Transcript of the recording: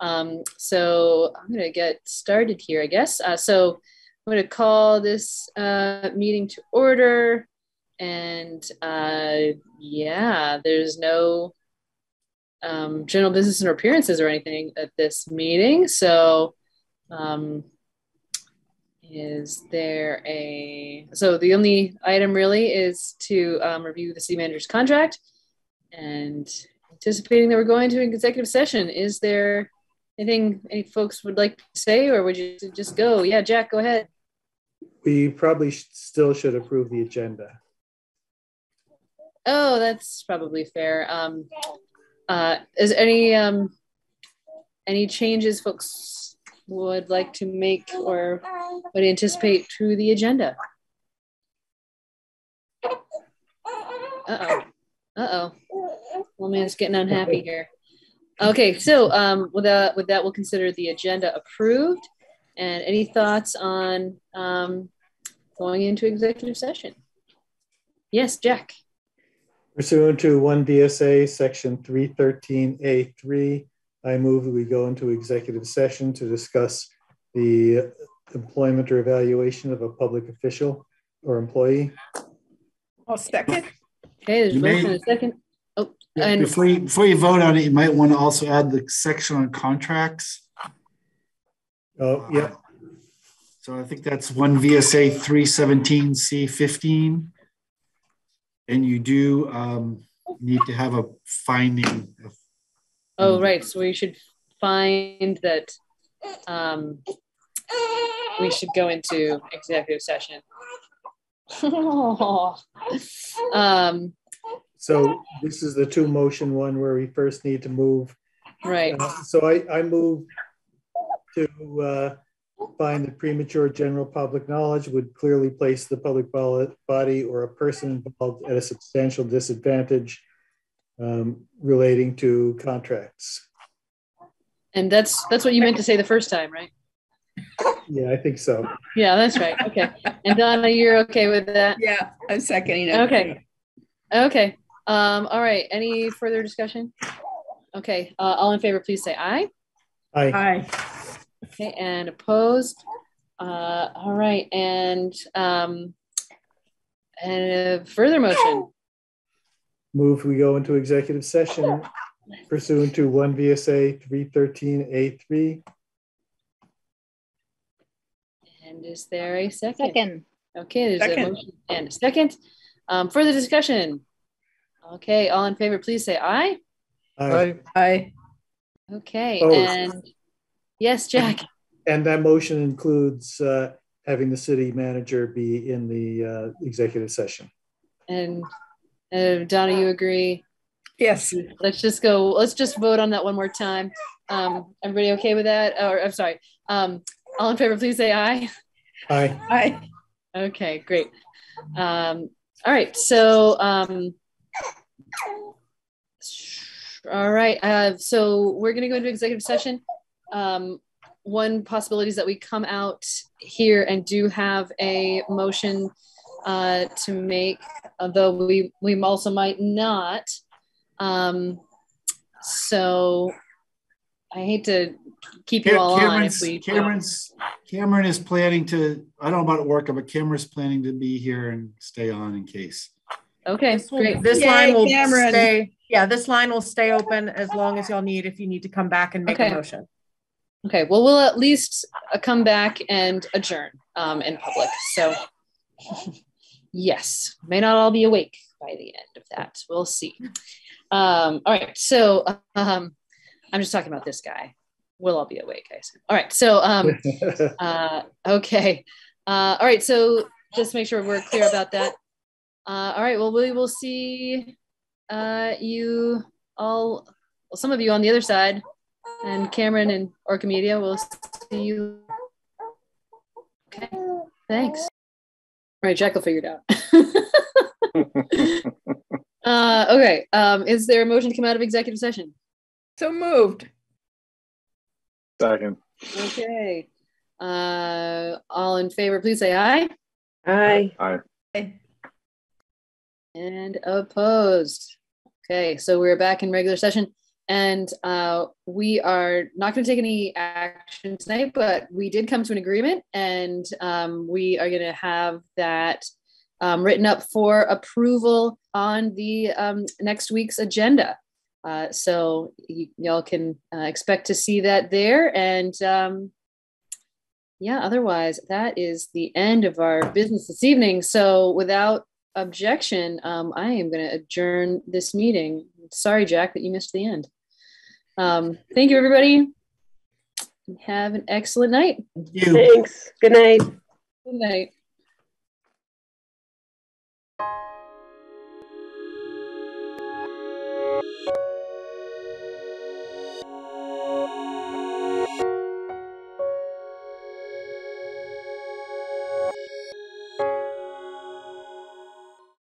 Um, so I'm going to get started here, I guess. Uh, so I'm going to call this uh, meeting to order. And uh, yeah, there's no um, general business or appearances or anything at this meeting. So um, is there a, so the only item really is to um, review the city manager's contract and anticipating that we're going to an executive session. Is there anything any folks would like to say or would you just go? Yeah, Jack, go ahead. We probably sh- still should approve the agenda. Oh, that's probably fair. Um, uh, is any um, any changes folks would like to make or would anticipate to the agenda? Uh-oh. Uh-oh. Well, man's getting unhappy here. Okay, so um, with, that, with that, we'll consider the agenda approved. And any thoughts on um, going into executive session? Yes, Jack. Pursuant to 1 VSA section 313A3, I move that we go into executive session to discuss the employment or evaluation of a public official or employee. I'll second. Okay, there's a motion and a second. Oh, Yeah, and Before you, before you vote on it, you might want to also add the section on contracts. Oh, yeah, So I think that's one VSA three seventeen C fifteen. And you do um, need to have a finding. of- oh, right. So we should find that um, we should go into executive session. um, so this is the two motion one where we first need to move. right. Uh, So I, I move to uh, find that premature general public knowledge would clearly place the public body or a person involved at a substantial disadvantage um, relating to contracts. And that's that's what you meant to say the first time, right? Yeah, I think so. Yeah, that's right. Okay. And Donna, you're okay with that? Yeah, I'm seconding it. Okay. Okay. Um, all right. Any further discussion? Okay. Uh, all in favor, please say aye. I, Aye. Okay. And opposed? Uh, all right. And um, and a further motion. move we go into executive session pursuant to one VSA 313A3. And is there a second? Second. Okay. There's Second. a motion and a second. Um, further discussion. Okay. All in favor, please say aye. Aye. Aye. Okay. Opposed. And yes, Jack. and that motion includes uh, having the city manager be in the uh, executive session. And uh, Donna, you agree? Yes. Let's just go. Let's just vote on that one more time. Um, everybody okay with that? Or I'm sorry. Um, all in favor, please say aye. Aye. Aye. Okay, great. Um, all right. So, um, all right. Uh, so we're going to go into executive session. Um, one possibility is that we come out here and do have a motion uh, to make, although we we also might not. Um, so I hate to keep you all on if Cameron's, we Cameron's, Cameron is planning to, I don't know about Orca, but Cameron's planning to be here and stay on in case. Okay, This will- great. This Yay, line will Cameron. stay, yeah, this line will stay open as long as y'all need, if you need to come back and make Okay. a motion. Okay, well, we'll at least uh, come back and adjourn um, in public. So, yes, may not all be awake by the end of that. We'll see. Um, all right, so um, I'm just talking about this guy. We'll all be awake, guys. All right, so um, uh, okay. Uh, all right, so just to make sure we're clear about that. Uh, all right, well, we will see uh, you all, well, some of you on the other side, and Cameron and Orca Media will see you. Okay, thanks. All right, Jack will figure it out. uh, okay, um, is there a motion to come out of executive session? So moved. Second. Okay. Uh, all in favor, please say aye. Aye. Aye. And opposed. Okay, so we're back in regular session. and uh, we are not going to take any action tonight, but we did come to an agreement, and um, we are going to have that um, written up for approval on the um, next week's agenda. Uh, so y- y'all can uh, expect to see that there. And um, yeah, otherwise, that is the end of our business this evening. So without objection, um, I am going to adjourn this meeting. Sorry, Jack, that you missed the end. Um, thank you, everybody. Have an excellent night. Thank you. Thanks. Good night. Good night.